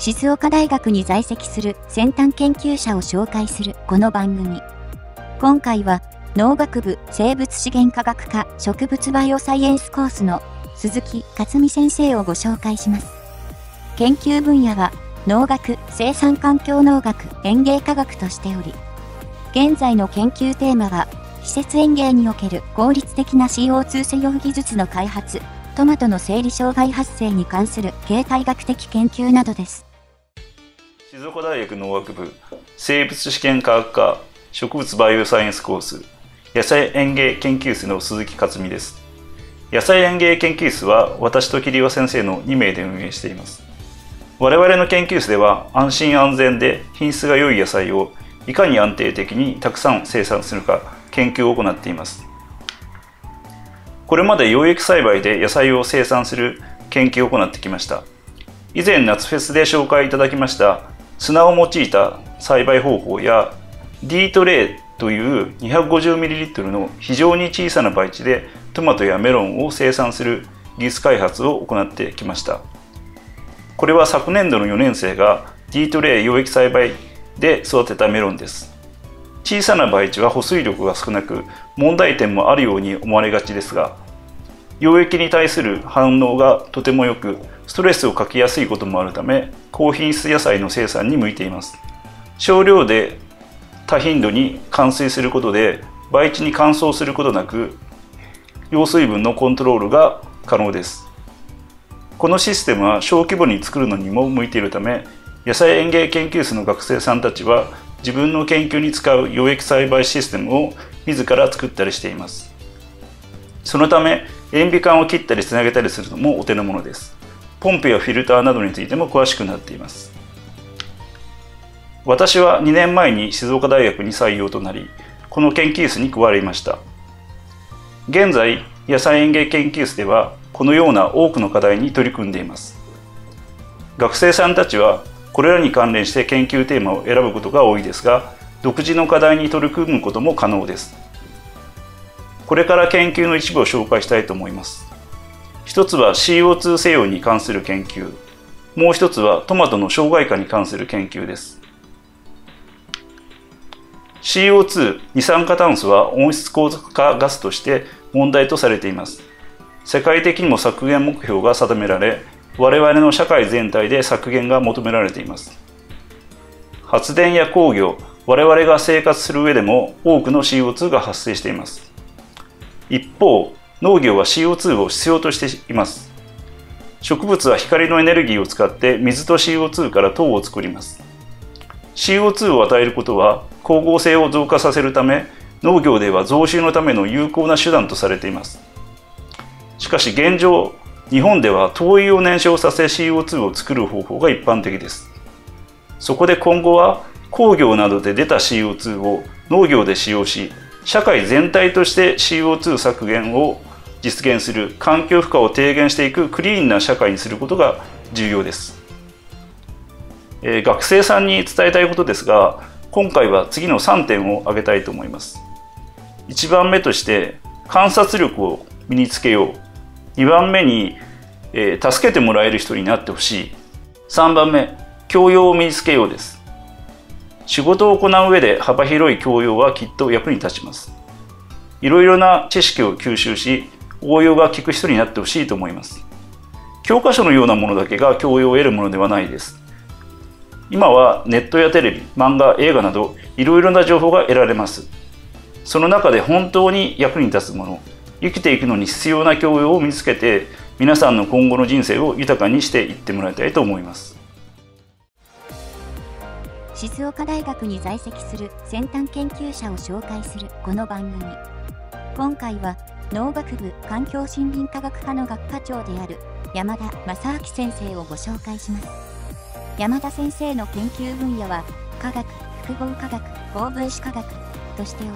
静岡大学に在籍する先端研究者を紹介するこの番組。今回は農学部生物資源科学科植物バイオサイエンスコースの鈴木克美先生をご紹介します。研究分野は農学、生産環境農学、園芸科学としており、現在の研究テーマは施設園芸における効率的な CO2 施用技術の開発、トマトの生理障害発生に関する形態学的研究などです。静岡大学農学部生物試験科学科植物バイオサイエンスコース野菜園芸研究室の鈴木克美です。野菜園芸研究室は私と桐岩先生の2名で運営しています。我々の研究室では安心安全で品質が良い野菜をいかに安定的にたくさん生産するか研究を行っています。これまで養液栽培で野菜を生産する研究を行ってきました。以前夏フェスで紹介いただきました砂を用いた栽培方法や D トレイという 250ml の非常に小さな培地でトマトやメロンを生産する技術開発を行ってきました。これは昨年度の4年生が D トレイ養液栽培で育てたメロンです。小さな培地は保水力が少なく問題点もあるように思われがちですが溶液に対する反応がとても良くストレスをかけやすいこともあるため高品質野菜の生産に向いています。少量で多頻度に冠水することで培地に乾燥することなく用水分のコントロールが可能です。このシステムは小規模に作るのにも向いているため野菜園芸研究室の学生さんたちは自分の研究に使う溶液栽培システムを自ら作ったりしています。そのため塩ビ管を切ったりつなげたりするのもお手の物です。ポンプやフィルターなどについても詳しくなっています。私は2年前に静岡大学に採用となりこの研究室に加わりました。現在野菜園芸研究室ではこのような多くの課題に取り組んでいます。学生さんたちはこれらに関連して研究テーマを選ぶことが多いですが独自の課題に取り組むことも可能です。これから研究の一部を紹介したいと思います。一つは CO2 制用に関する研究。もう一つはトマトの障害化に関する研究です。CO2 二酸化炭素は温室効果ガスとして問題とされています。世界的にも削減目標が定められ我々の社会全体で削減が求められています。発電や工業我々が生活する上でも多くの CO2 が発生しています。一方農業は CO2 を必要としています。植物は光のエネルギーを使って水と CO2 から糖を作ります。CO2 を与えることは光合成を増加させるため農業では増収のための有効な手段とされています。しかし現状日本では灯油を燃焼させ CO2 を作る方法が一般的です。そこで今後は工業などで出た CO2 を農業で使用し社会全体として CO2 削減を実現する環境負荷を低減していくクリーンな社会にすることが重要です、えー、学生さんに伝えたいことですが今回は次の3点を挙げたいと思います。1番目として観察力を身につけよう。2番目に、えー、助けてもらえる人になってほしい。3番目教養を身につけようです。仕事を行う上で幅広い教養はきっと役に立ちます。いろいろな知識を吸収し応用が効く人になってほしいと思います。教科書のようなものだけが教養を得るものではないです。今はネットやテレビ漫画映画などいろいろな情報が得られます。その中で本当に役に立つもの生きていくのに必要な教養を身につけて皆さんの今後の人生を豊かにしていってもらいたいと思います。静岡大学に在籍する先端研究者を紹介するこの番組。今回は農学部環境森林科学科の学科長である山田正明先生をご紹介します。山田先生の研究分野は科学複合科学高分子科学としてお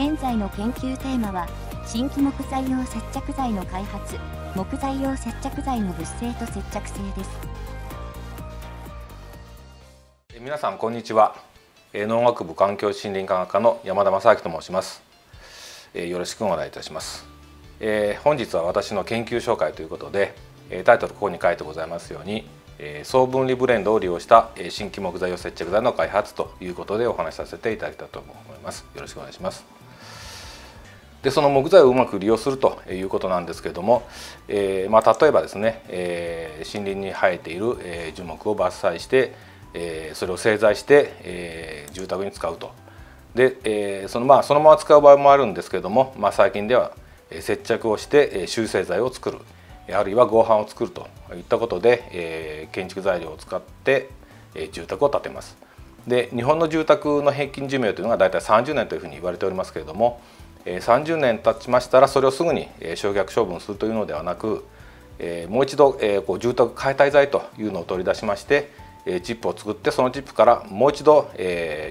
り現在の研究テーマは新規木材用接着剤の開発木材用接着剤の物性と接着性です。皆さんこんにちは。農学部環境森林科学科の山田正明と申します。よろしくお願いいたします。本日は私の研究紹介ということでタイトルここに書いてございますように総分離ブレンドを利用した新規木材用接着剤の開発ということでお話しさせていただきたいと思います。よろしくお願いします。でその木材をうまく利用するということなんですけれども、えー、まあ、例えばですね、えー、森林に生えている、え樹木を伐採して、えそれを製材して、えー住宅に使うとで、えそのまあそのまま使う場合もあるんですけども、まあ、最近では接着をして集成材を作るあるいは合板を作るといったことで、え建築材料を使って、え住宅を建てます。で日本の住宅の平均寿命というのが大体30年というふうに言われておりますけれども30年経ちましたらそれをすぐに焼却処分するというのではなくもう一度こう住宅解体材というのを取り出しましてチップを作ってそのチップからもう一度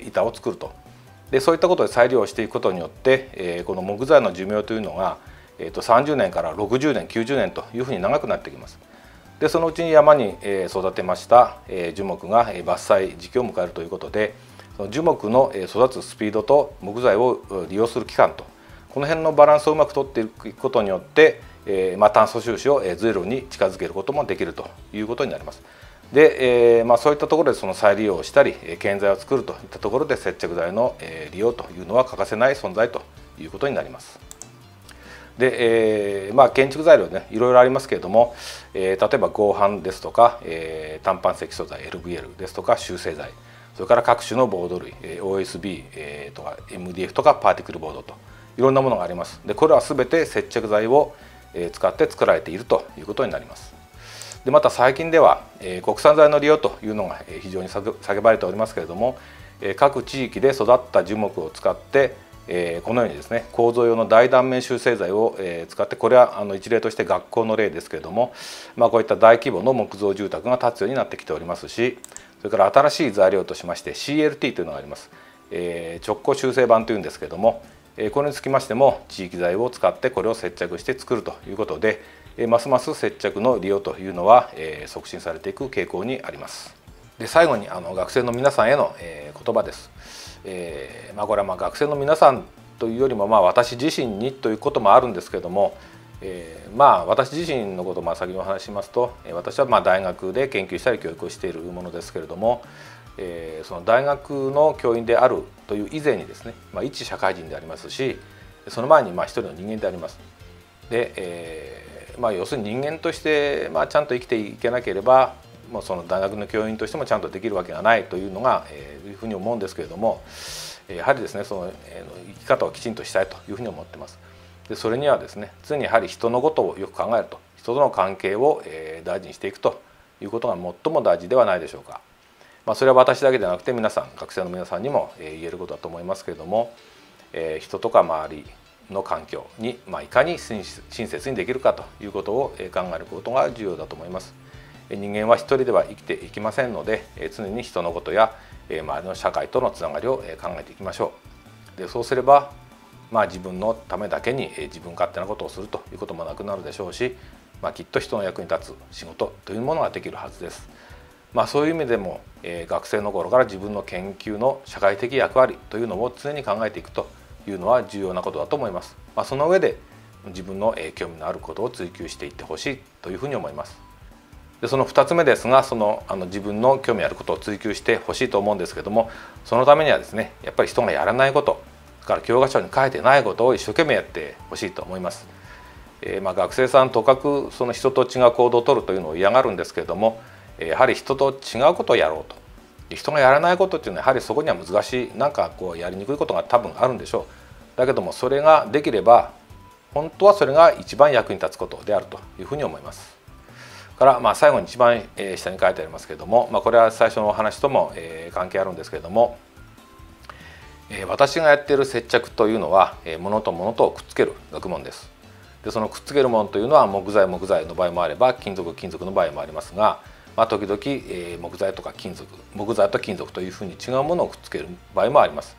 板を作るとでそういったことで再利用していくことによってこの木材の寿命というのがえー、と30年から60年90年というふうに長くなってきます。でそのうちに山に育てました樹木が伐採時期を迎えるということでその樹木の育つスピードと木材を利用する期間とこの辺のバランスをうまくとっていくことによって、えまあ、炭素収支をゼロに近づけることもできるということになります。で、えまあ、そういったところでその再利用したり建材を作るといったところで接着剤の利用というのは欠かせない存在ということになります。で、えーまあ、建築材料ねいろいろありますけれども、えー、例えば合板ですとか、えー、単板積素材 LVL ですとか修正材それから各種のボード類、OSB、えー、とか MDF とかパーティクルボードといろんなものがありますでこれは全て接着剤を使って作られているということになりますでまた最近では、え、国産材の利用というのが非常に叫ばれておりますけれどもえ各地域で育った樹木を使ってえ、このようにですね構造用の大断面修正材を、え、使ってこれはあの一例として学校の例ですけれども、まあ、こういった大規模の木造住宅が建つようになってきておりますしそれから新しい材料としまして CLT というのがあります、え、直行修正板というんですけれども、これにつきましても地域材を使ってこれを接着して作るということで、ますます接着の利用というのは、促進されていく傾向にあります。で最後にあの学生の皆さんへの、言葉です。えーまあ、これはまあ学生の皆さんというよりもまあ私自身にということもあるんですけども、えー、まあ私自身のことをまあ先にお話しますと私はまあ大学で研究したり教育をしているものですけれども、えー、その大学の教員であるという以前にですね、まあ、一社会人でありますしその前にまあ一人の人間であります。で、えまあ、要するに人間としてまあちゃんと生きていけなければもうその大学の教員としてもちゃんとできるわけがないというのが、えー、いうふうに思うんですけれどもやはりですねその、えー、生き方をきちんとしたいというふうに思ってます。でそれにはですね常にやはり人のことをよく考えると人との関係を、えー、大事にしていくということが最も大事ではないでしょうか。まあ、それは私だけではなくて皆さん学生の皆さんにも、言えることだと思いますけれども、えー、人とか周りの環境に、まあ、いかに親切にできるかということを考えることが重要だと思います。人間は一人では生きていきませんので常に人のことや周りの社会とのつながりを考えていきましょう。でそうすればまあ、自分のためだけに自分勝手なことをするということもなくなるでしょうし、まあ、きっと人の役に立つ仕事というものができるはずです。まあ、そういう意味でも、え、学生の頃から自分の研究の社会的役割というのを常に考えていくというのは重要なことだと思います。まあ、その上で自分の興味のあることを追求していってほしいというふうに思います。でその2つ目ですがそのあの自分の興味あることを追求してほしいと思うんですけどもそのためにはですねやっぱり人がやらないことから教科書に書いてないことを一生懸命やってほしいと思います。えー、ま、学生さんとかくその人と違う行動をとるというのを嫌がるんですけれどもやはり人と違うことをやろうと人がやらないことっていうのはやはりそこには難しいなんかこうやりにくいことが多分あるんでしょうだけどもそれができれば本当はそれが一番役に立つことであるというふうに思います。からまあ最後に一番下に書いてありますけれども、まあ、これは最初のお話とも関係あるんですけれども私がやっている接着というのは物と物とくっつける学問です。でそのくっつけるものというのは木材木材の場合もあれば金属金属の場合もありますが、まあ、時々木材とか金属木材と金属というふうに違うものをくっつける場合もあります。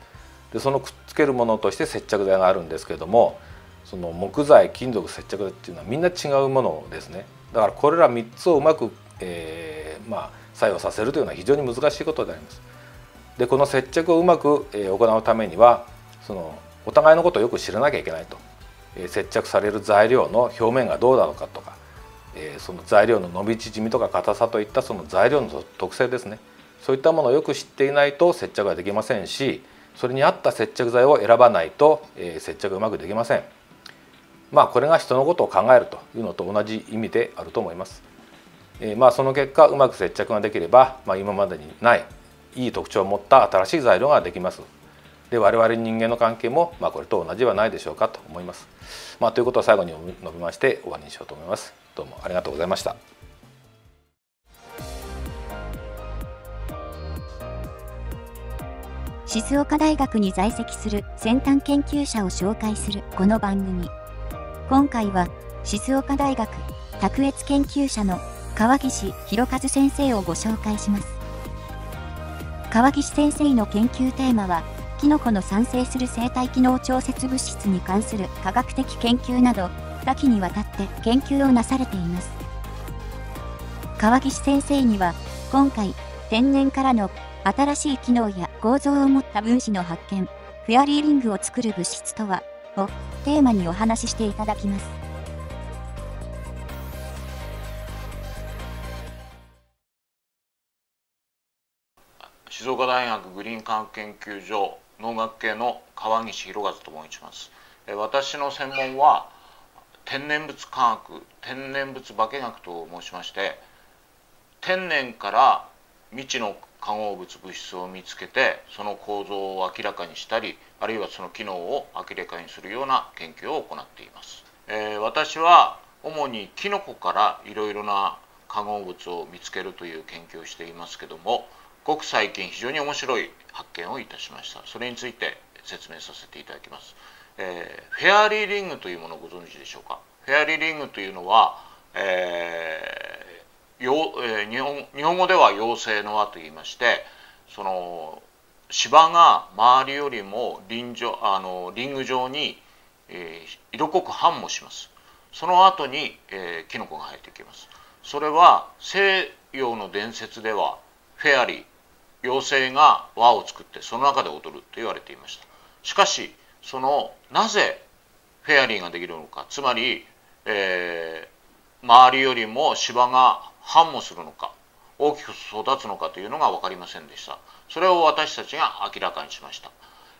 でそのくっつけるものとして接着剤があるんですけどもその木材金属接着剤っていうのはみんな違うものですね。だからこれら3つをうまく、えー、まあ、作用させるというのは非常に難しいことであります。でこの接着をうまく、え行うためにはそのお互いのことをよく知らなきゃいけないと、え接着される材料の表面がどうなのかとかえ、その材料の伸び縮みとか硬さといったその材料の特性ですねそういったものをよく知っていないと接着ができませんしそれに合った接着剤を選ばないと、え、接着がうまくできません。まあこれが人のことを考えるというのと同じ意味であると思います。え、まあその結果うまく接着ができれば、まあ、今までにないいい特徴を持った新しい材料ができます。で我々人間の関係も、まあ、これと同じではないでしょうかと思います。まあ、ということを最後に述べまして終わりにしようと思います。どうもありがとうございました。静岡大学に在籍する先端研究者を紹介するこの番組。今回は静岡大学卓越研究者の川岸博和先生をご紹介します。川岸先生の研究テーマは、キノコの産生する生態機能調節物質に関する科学的研究など、多岐にわたって研究をなされています。川岸先生には、今回、天然からの新しい機能や構造を持った分子の発見、フェアリーリングを作る物質とは、をテーマにお話ししていただきます。静岡大学グリーン科学研究所農学系の川岸博和と申します私の専門は天然物科学天然物化学と申しまして天然から未知の化合物物質を見つけてその構造を明らかにしたりあるいはその機能を明らかにするような研究を行っています、えー、私は主にキノコからいろいろな化合物を見つけるという研究をしていますけどもごく最近非常に面白い発見をいたしました。それについて説明させていただきます、えー、フェアリーリングというものをご存知でしょうか？フェアリーリングというのは、えーよえー、日本日本語では妖精の輪と言いましてその芝が周りよりもリン状あのリング状に、えー、色濃く繁茂します。その後に、えー、キノコが生えてきます。それは西洋の伝説ではフェアリー妖精が輪を作ってその中で踊ると言われていました。しかしそのなぜフェアリーができるのか。つまり、えー、周りよりも芝が繁茂するのか。大きく育つのかというのが分かりませんでした。それを私たちが明らかにしました、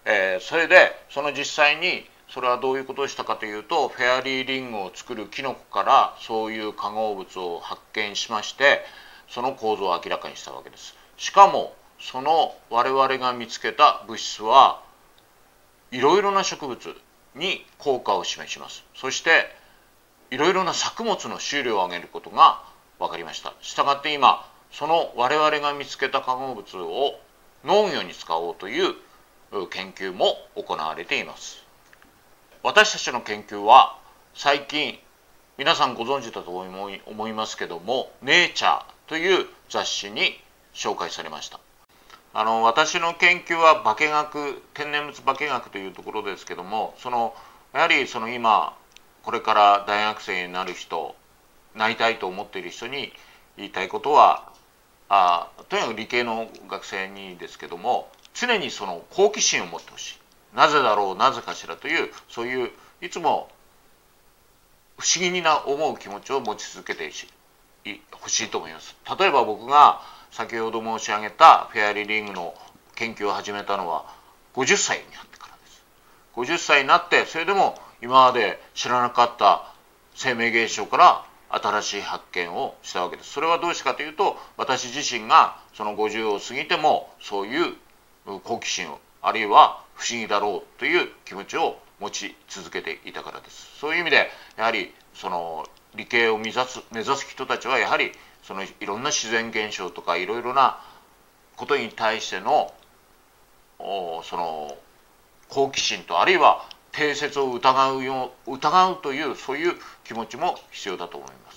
えー、それでその実際にそれはどういうことをしたかというとフェアリーリングを作るキノコからそういう化合物を発見しましてその構造を明らかにしたわけです。しかもその我々が見つけた物質はいろいろな植物に効果を示します。そしていろいろな作物の収量を上げることが分かりました。したがって今その我々が見つけた化合物を農業に使おうという研究も行われています。私たちの研究は最近皆さんご存知だと思いますけども「ネイチャー」という雑誌に紹介されました。あの私の研究は化学天然物化学というところですけどもそのやはりその今これから大学生になる人なりたいと思っている人に言いたいことはあとにかく理系の学生にですけども常にその好奇心を持ってほしい。なぜだろうなぜかしらというそういういつも不思議にな思う気持ちを持ち続けてほしいと思います。例えば僕が先ほど申し上げたフェアリーリングの研究を始めたのは50歳になってからです。50歳になってそれでも今まで知らなかった生命現象から新しい発見をしたわけです。それはどうしてかというと私自身がその50を過ぎてもそういう好奇心をあるいは不思議だろうという気持ちを持ち続けていたからです。そういう意味でやはりその理系を目指す目指す人たちはやはりそのいろんな自然現象とかいろいろなことに対してのその好奇心とあるいは定説を疑うよ疑うというそういう気持ちも必要だと思います。